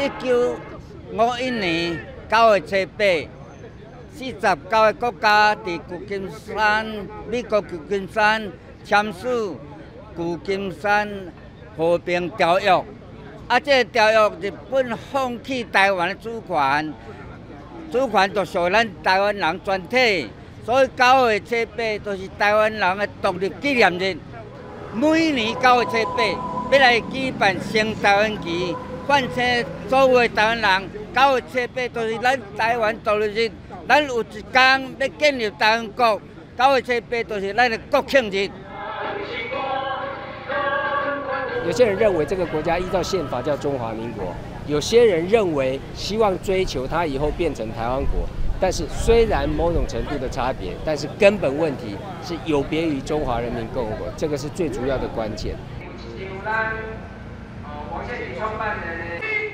一九五一年九月七八，四十九个国家伫旧金山，美国旧金山签署旧金山和平条约。啊，这个条约日本放弃台湾的主权，主权就属咱台湾人全体。所以九月七八都是台湾人的独立纪念日。每年九月七八要来举办升台湾旗，唤醒所有台湾人。九月七八都是咱台湾独立日，咱有一天要建立台湾国。九月七八都是咱的国庆日。有些人认为这个国家依照宪法叫中华民国，有些人认为希望追求它以后变成台湾国。但是虽然某种程度的差别，但是根本问题是有别于中华人民共和国，这个是最主要的关键。王建创办人，呢。